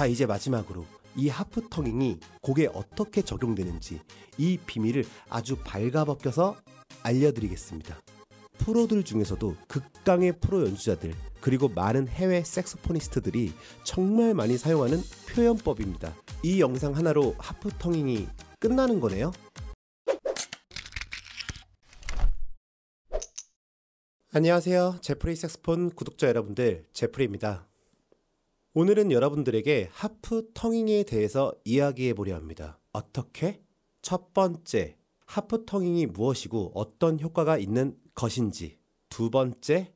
자, 이제 마지막으로 이 하프 텅잉이 곡에 어떻게 적용되는지 이 비밀을 아주 발가벗겨서 알려드리겠습니다. 프로들 중에서도 극강의 프로 연주자들 그리고 많은 해외 색소포니스트들이 정말 많이 사용하는 표현법입니다. 이 영상 하나로 하프 텅잉이 끝나는 거네요. 안녕하세요. 제프리 색스폰 구독자 여러분들, 제프리입니다. 오늘은 여러분들에게 하프 텅잉에 대해서 이야기해 보려 합니다. 어떻게? 첫 번째, 하프 텅잉이 무엇이고 어떤 효과가 있는 것인지. 두 번째,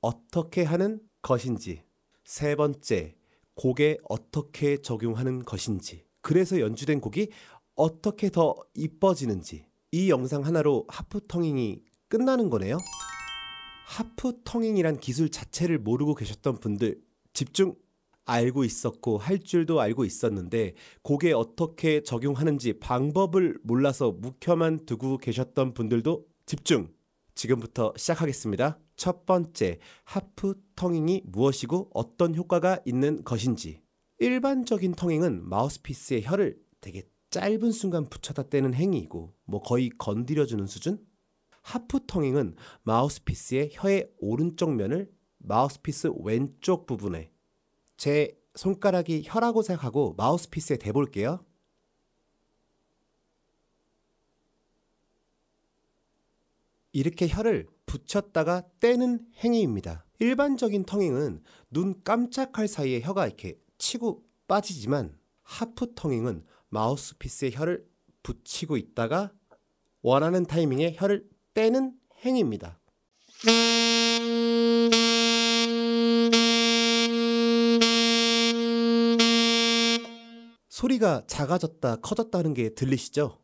어떻게 하는 것인지. 세 번째, 곡에 어떻게 적용하는 것인지. 그래서 연주된 곡이 어떻게 더 이뻐지는지. 이 영상 하나로 하프 텅잉이 끝나는 거네요. 하프 텅잉이란 기술 자체를 모르고 계셨던 분들 집중 알고 있었고 할 줄도 알고 있었는데 곡에 어떻게 적용하는지 방법을 몰라서 묵혀만 두고 계셨던 분들도 집중 지금부터 시작하겠습니다. 첫 번째, 하프 텅잉이 무엇이고 어떤 효과가 있는 것인지. 일반적인 텅잉은 마우스피스에 혀를 되게 짧은 순간 붙여다 떼는 행위이고 뭐 거의 건드려주는 수준? 하프 텅잉은 마우스피스의 혀의 오른쪽 면을 마우스피스 왼쪽 부분에 제 손가락이 혀라고 생각하고 마우스피스에 대볼게요. 이렇게 혀를 붙였다가 떼는 행위입니다. 일반적인 텅잉은 눈 깜짝할 사이에 혀가 이렇게 치고 빠지지만 하프 텅잉은 마우스피스에 혀를 붙이고 있다가 원하는 타이밍에 혀를 떼는 행위입니다. 소리가 작아졌다 커졌다는 게 들리시죠?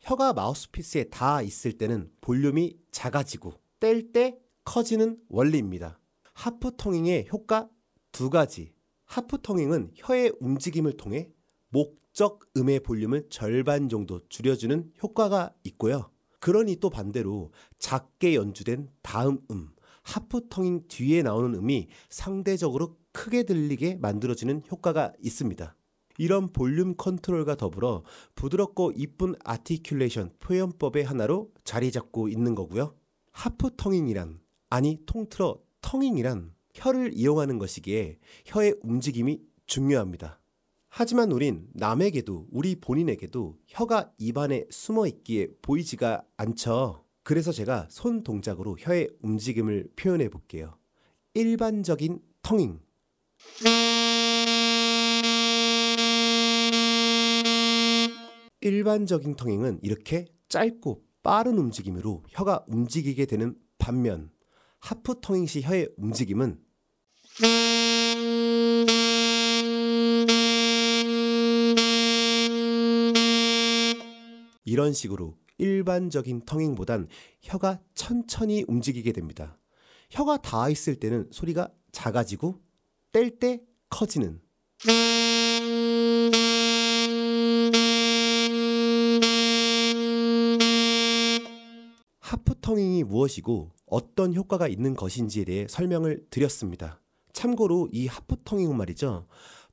혀가 마우스피스에 다 있을 때는 볼륨이 작아지고 뗄 때 커지는 원리입니다. 하프 텅잉의 효과 두 가지. half tonguing은 혀의 움직임을 통해 목적 음의 볼륨을 절반 정도 줄여주는 효과가 있고요. 그러니 또 반대로 작게 연주된 다음 음, half tonguing 뒤에 나오는 음이 상대적으로 크게 들리게 만들어지는 효과가 있습니다. 이런 볼륨 컨트롤과 더불어 부드럽고 이쁜 articulation 표현법의 하나로 자리 잡고 있는 거고요. 하프 텅잉이란 아니 통틀어 텅잉이란 혀를 이용하는 것이기에 혀의 움직임이 중요합니다. 하지만 우린 남에게도 우리 본인에게도 혀가 입안에 숨어 있기에 보이지가 않죠. 그래서 제가 손 동작으로 혀의 움직임을 표현해 볼게요. 일반적인 텅잉. 일반적인 텅잉은 이렇게 짧고 빠른 움직임으로 혀가 움직이게 되는 반면 하프 텅잉 시 혀의 움직임은 이런 식으로 일반적인 텅잉보단 혀가 천천히 움직이게 됩니다. 혀가 닿아 있을 때는 소리가 작아지고 뗄 때 커지는 텅잉이 무엇이고 어떤 효과가 있는 것인지에 대해 설명을 드렸습니다. 참고로 이 하프 텅잉은 말이죠.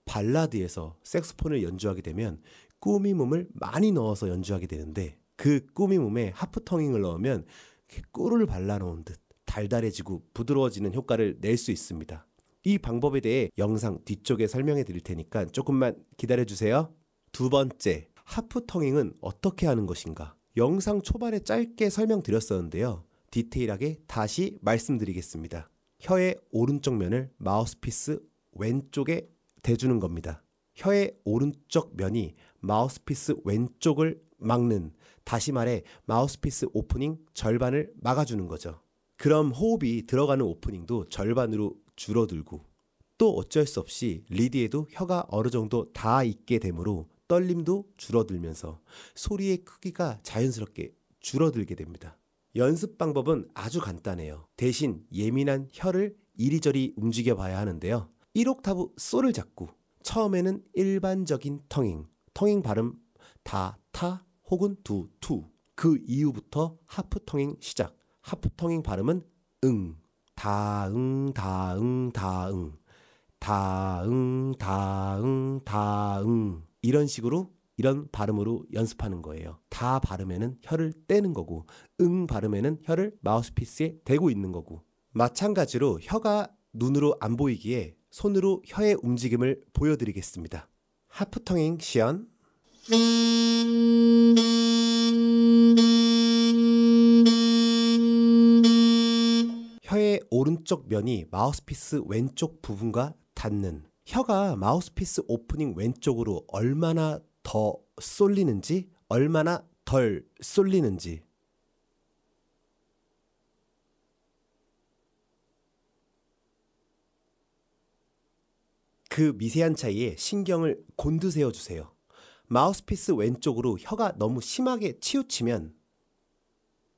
발라드에서 색소폰을 연주하게 되면 꾸미몸을 많이 넣어서 연주하게 되는데 그 꾸미몸에 하프 텅잉을 넣으면 꿀을 발라놓은 듯 달달해지고 부드러워지는 효과를 낼 수 있습니다. 이 방법에 대해 영상 뒤쪽에 설명해 드릴 테니까 조금만 기다려 주세요. 두 번째, 하프 텅잉은 어떻게 하는 것인가? 영상 초반에 짧게 설명드렸었는데요. 디테일하게 다시 말씀드리겠습니다. 혀의 오른쪽 면을 마우스피스 왼쪽에 대주는 겁니다. 혀의 오른쪽 면이 마우스피스 왼쪽을 막는 다시 말해 마우스피스 오프닝 절반을 막아주는 거죠. 그럼 호흡이 들어가는 오프닝도 절반으로 줄어들고 또 어쩔 수 없이 리드에도 혀가 어느 정도 닿아 있게 되므로 떨림도 줄어들면서 소리의 크기가 자연스럽게 줄어들게 됩니다. 연습 방법은 아주 간단해요. 대신 예민한 혀를 이리저리 움직여 봐야 하는데요. 1옥타브 솔을 잡고 처음에는 일반적인 tonguing, tonguing 발음 다, 타 혹은 두, 투. 그 이후부터 하프 텅잉 시작. 하프 텅잉 발음은 응, 다응, 다응, 다응. 다응 다응 다응 이런 식으로 이런 발음으로 연습하는 거예요. 다 발음에는 혀를 떼는 거고 응 발음에는 혀를 마우스피스에 대고 있는 거고 마찬가지로 혀가 눈으로 안 보이기에 손으로 혀의 움직임을 보여드리겠습니다. 하프텅잉 시연 혀의 오른쪽 면이 마우스피스 왼쪽 부분과 닿는 혀가 마우스피스 오프닝 왼쪽으로 얼마나 더 쏠리는지 얼마나 덜 쏠리는지 그 미세한 차이에 신경을 곤두세워 주세요. 마우스피스 왼쪽으로 혀가 너무 심하게 치우치면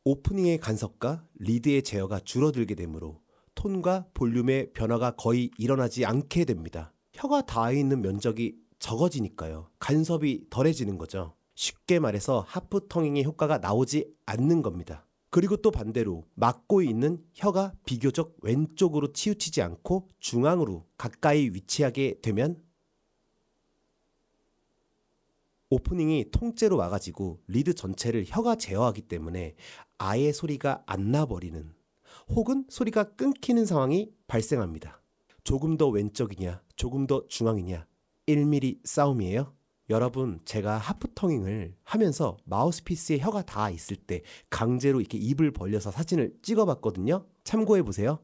오프닝의 간섭과 리드의 제어가 줄어들게 되므로 톤과 볼륨의 변화가 거의 일어나지 않게 됩니다. 혀가 닿아 있는 면적이 적어지니까요. 간섭이 덜해지는 거죠. 쉽게 말해서 하프 텅잉의 효과가 나오지 않는 겁니다. 그리고 또 반대로 막고 있는 혀가 비교적 왼쪽으로 치우치지 않고 중앙으로 가까이 위치하게 되면 오프닝이 통째로 와가지고 리드 전체를 혀가 제어하기 때문에 아예 소리가 안 나버리는 혹은 소리가 끊기는 상황이 발생합니다. 조금 더 왼쪽이냐, 조금 더 중앙이냐, 1mm 싸움이에요. 여러분 제가 하프텅잉을 하면서 마우스피스에 혀가 다 있을 때 강제로 이렇게 입을 벌려서 사진을 찍어봤거든요. 참고해 보세요.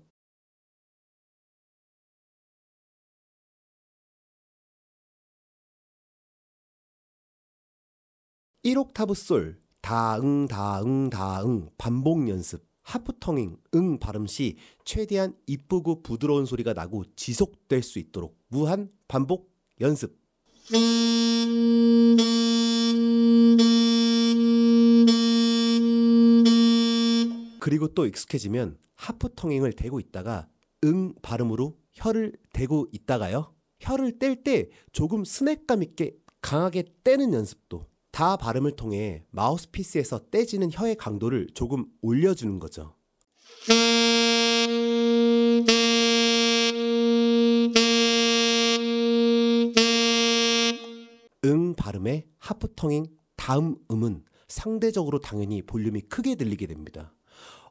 1옥타브 솔, 다응, 다응, 다응, 반복 연습, 하프텅잉, 응 발음 시 최대한 이쁘고 부드러운 소리가 나고 지속될 수 있도록 무한 반복 연습. 그리고 또 익숙해지면 하프텅잉을 대고 있다가 응 발음으로 혀를 대고 있다가요. 혀를 뗄 때 조금 스낵감 있게 강하게 떼는 연습도 다 발음을 통해 마우스피스에서 떼지는 혀의 강도를 조금 올려주는 거죠. 응 발음의 하프텅잉 다음 음은 상대적으로 당연히 볼륨이 크게 들리게 됩니다.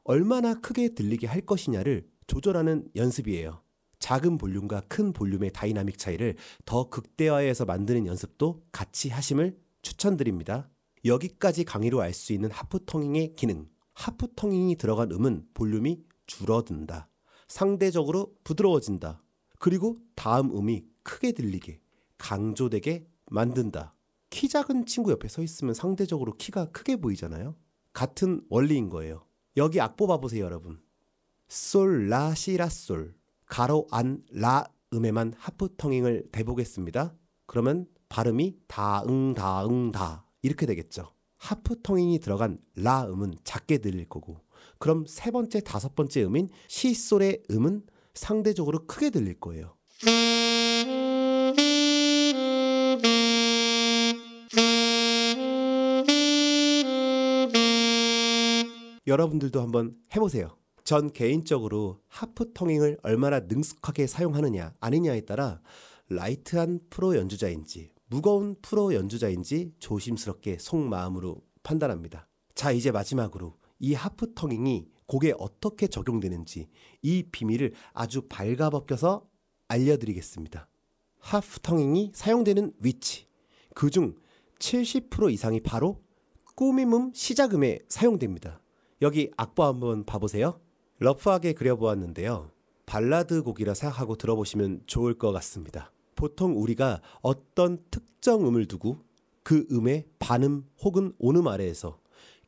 얼마나 크게 들리게 할 것이냐를 조절하는 연습이에요. 작은 볼륨과 큰 볼륨의 다이나믹 차이를 더 극대화해서 만드는 연습도 같이 하심을 추천드립니다. 여기까지 강의로 알 수 있는 half tonguing의 기능. half tonguing이 들어간 음은 볼륨이 줄어든다. 상대적으로 부드러워진다. 그리고 다음 음이 크게 들리게, 강조되게 만든다. 키 작은 친구 옆에 서 있으면 상대적으로 키가 크게 보이잖아요. 같은 원리인 거예요. 여기 악보 봐보세요, 여러분. 솔, 라, 시, 라, 솔. 가로, 안, 라 음에만 하프텅잉을 대보겠습니다. 그러면 발음이 다응, 다응, 다. 이렇게 되겠죠. 하프텅잉이 들어간 라 음은 작게 들릴 거고, 그럼 세 번째, 다섯 번째 음인 시솔의 음은 상대적으로 크게 들릴 거예요. 여러분들도 한번 해보세요. 전 개인적으로 half tonguing을 얼마나 능숙하게 사용하느냐 아니냐에 따라 light한 프로 연주자인지 무거운 프로 연주자인지 조심스럽게 속마음으로 판단합니다. 자 이제 마지막으로 이 half tonguing이 곡에 어떻게 적용되는지 이 비밀을 아주 발가벗겨서 알려드리겠습니다. half tonguing이 사용되는 위치 그 중 70% 이상이 바로 꾸밈음 시작음에 사용됩니다. 여기 악보 한번 봐보세요. rough하게 그려보았는데요. 발라드 곡이라 생각하고 들어보시면 좋을 것 같습니다. 보통 우리가 어떤 특정 음을 두고 그 음의 반음 혹은 온음 아래에서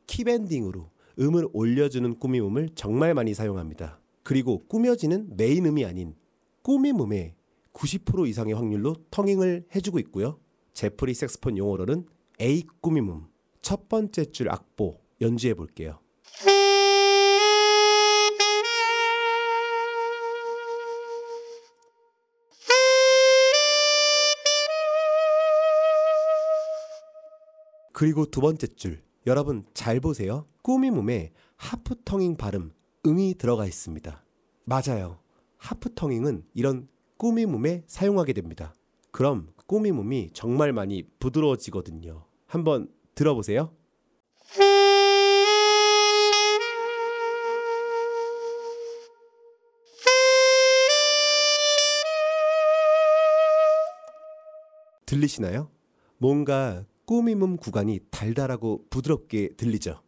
key bending으로 음을 올려주는 꾸밈음을 정말 많이 사용합니다. 그리고 꾸며지는 메인 음이 아닌 꾸밈음에 90% 이상의 확률로 텅잉을 해주고 있고요. 제프리 색스폰 용어로는 A 꾸밈음. 첫 번째 줄 악보 연주해 볼게요. 그리고 두 번째 줄 여러분 잘 보세요. 꾸미 몸에 하프텅잉 발음 응이 들어가 있습니다. 맞아요. 하프텅잉은 이런 꾸미 몸에 사용하게 됩니다. 그럼 꾸미 몸이 정말 많이 부드러워지거든요. 한번 들어보세요. 들리시나요? 뭔가 꾸미몸 구간이 달달하고 부드럽게 들리죠.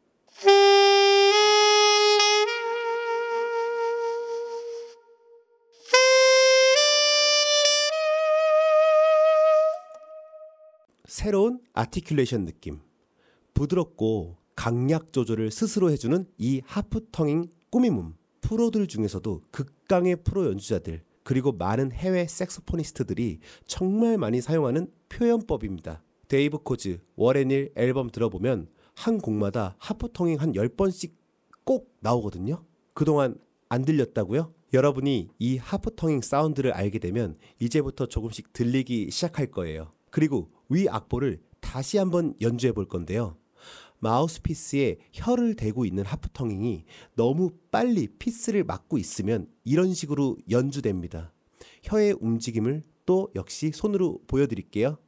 새로운 articulation 느낌. 부드럽고 강약 조절을 스스로 해주는 이 half tonguing 꾸밈음. 프로들 중에서도 극강의 프로 연주자들 그리고 많은 해외 saxophonist들이 정말 많이 사용하는 표현법입니다. 데이브 코즈, 워렌 힐 앨범 들어보면 한 곡마다 half tonguing 한 10번씩 꼭 나오거든요. 그동안 안 들렸다고요? 여러분이 이 half tonguing 사운드를 알게 되면 이제부터 조금씩 들리기 시작할 거예요. 그리고 위 악보를 다시 한번 연주해 볼 건데요. 마우스피스에 혀를 대고 있는 하프텅잉이 너무 빨리 피스를 맞고 있으면 이런 식으로 연주됩니다. 혀의 움직임을 또 역시 손으로 보여드릴게요.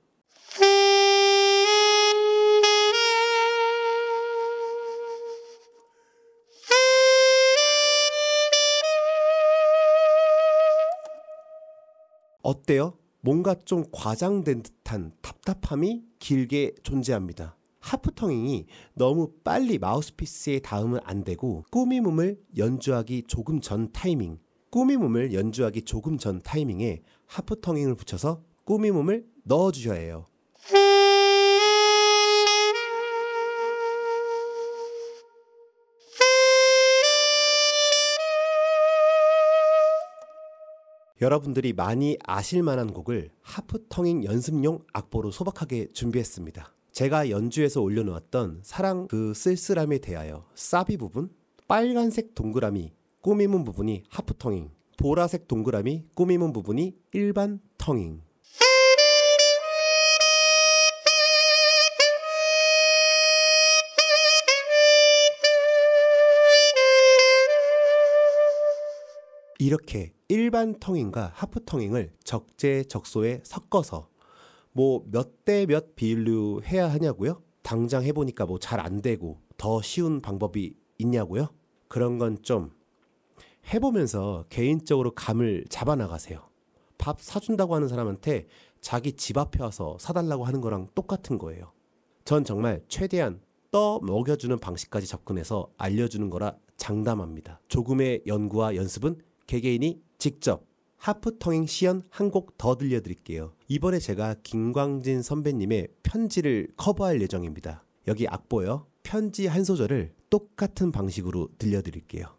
어때요? 뭔가 좀 과장된 듯한 답답함이 길게 존재합니다. 하프텅잉이 너무 빨리 마우스피스에 닿으면 안 되고 꾸미몸을 연주하기 조금 전 타이밍 꾸미몸을 연주하기 조금 전 타이밍에 하프텅잉을 붙여서 꾸미몸을 넣어주셔야 해요. 여러분들이 많이 아실 만한 곡을 하프텅잉 연습용 악보로 소박하게 준비했습니다. 제가 연주해서 올려놓았던 사랑 그 쓸쓸함에 대하여 사비 부분, 빨간색 동그라미 꾸미문 부분이 하프텅잉, 보라색 동그라미 꾸미문 부분이 일반 텅잉. 이렇게 일반 텅잉과 하프 텅잉을 적재적소에 섞어서 뭐 몇 대 몇 비율로 해야 하냐고요? 당장 해보니까 뭐 잘 안 되고 더 쉬운 방법이 있냐고요? 그런 건 좀 해보면서 개인적으로 감을 잡아 나가세요. 밥 사준다고 하는 사람한테 자기 집 앞에 와서 사달라고 하는 거랑 똑같은 거예요. 전 정말 최대한 떠 먹여주는 방식까지 접근해서 알려주는 거라 장담합니다. 조금의 연구와 연습은 개개인이 직접 하프텅잉 시연 한 곡 더 들려드릴게요. 이번에 제가 김광진 선배님의 편지를 커버할 예정입니다. 여기 악보요. 편지 한 소절을 똑같은 방식으로 들려드릴게요.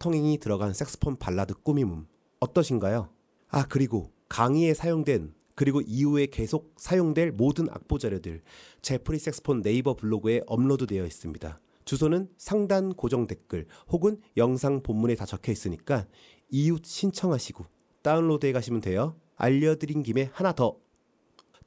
하프텅잉이 들어간 색스폰 발라드 꾸미움 어떠신가요? 아 그리고 강의에 사용된 그리고 이후에 계속 사용될 모든 악보 자료들 제프리 색스폰 네이버 블로그에 업로드되어 있습니다. 주소는 상단 고정 댓글 혹은 영상 본문에 다 적혀 있으니까 이웃 신청하시고 다운로드해 가시면 돼요. 알려드린 김에 하나 더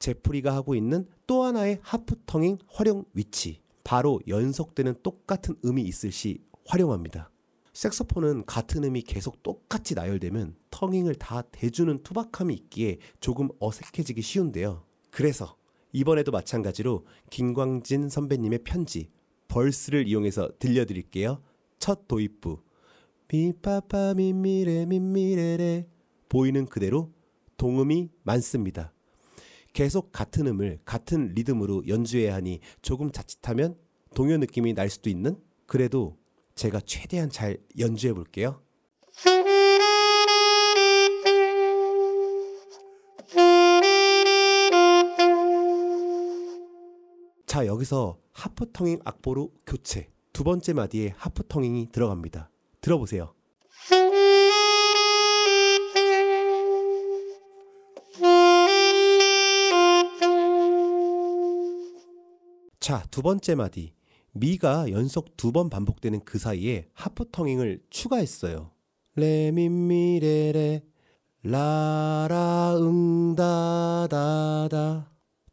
제프리가 하고 있는 또 하나의 하프텅잉 활용 위치 바로 연속되는 똑같은 음이 있을 시 활용합니다. 색소폰은 같은 음이 계속 똑같이 나열되면 텅잉을 다 대주는 투박함이 있기에 조금 어색해지기 쉬운데요. 그래서 이번에도 마찬가지로 김광진 선배님의 편지 벌스를 이용해서 들려드릴게요. 첫 도입부 미파파 미미레 미미레레 보이는 그대로 동음이 많습니다. 계속 같은 음을 같은 리듬으로 연주해야 하니 조금 자칫하면 동요 느낌이 날 수도 있는 그래도 제가 최대한 잘 연주해 볼게요. 자, 여기서 하프텅잉 악보로 교체. 두 번째 마디에 하프텅잉이 들어갑니다. 들어보세요. 자, 두 번째 마디. 미가 연속 두 번 반복되는 그 사이에 하프텅잉을 추가했어요. 레미미레레 라라 응다다다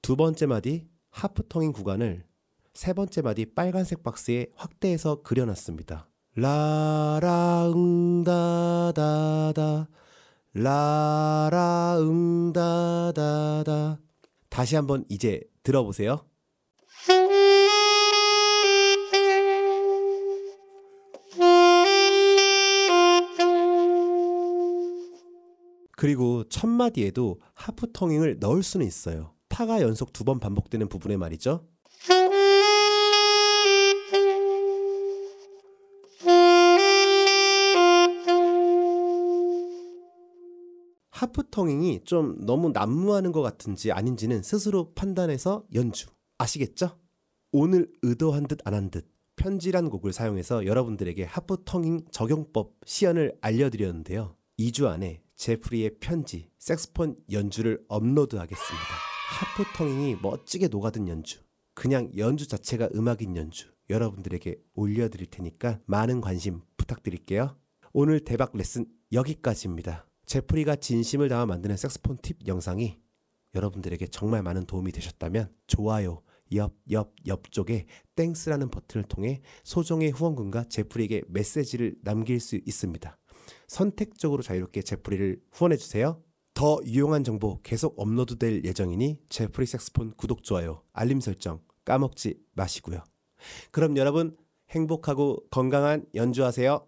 두 번째 마디 하프텅인 구간을 세 번째 마디 빨간색 박스에 확대해서 그려놨습니다. 라라 응다다다 라라 응다다다 다시 한번 이제 들어보세요. 그리고 첫 마디에도 하프 텅잉을 넣을 수는 있어요. 파가 연속 두 번 반복되는 부분에 말이죠. 하프 텅잉이 좀 너무 난무하는 것 같은지 아닌지는 스스로 판단해서 연주. 아시겠죠? 오늘 의도한 듯 안 한 듯 편지란 곡을 사용해서 여러분들에게 하프 텅잉 적용법 시연을 알려드렸는데요. 2주 안에 제프리의 편지, 색스폰 연주를 업로드하겠습니다. 하프 텅잉이 멋지게 녹아든 연주, 그냥 연주 자체가 음악인 연주 여러분들에게 올려드릴 테니까 많은 관심 부탁드릴게요. 오늘 대박 레슨 여기까지입니다. 제프리가 진심을 담아 만드는 색스폰 팁 영상이 여러분들에게 정말 많은 도움이 되셨다면 좋아요, 옆, 옆, 옆쪽에 Thanks라는 버튼을 통해 소정의 후원금과 제프리에게 메시지를 남길 수 있습니다. 선택적으로 자유롭게 제프리를 후원해 주세요. 더 유용한 정보 계속 업로드될 예정이니 제프리 색스폰 구독, 좋아요, 알림 설정 까먹지 마시고요. 그럼 여러분 행복하고 건강한 연주하세요.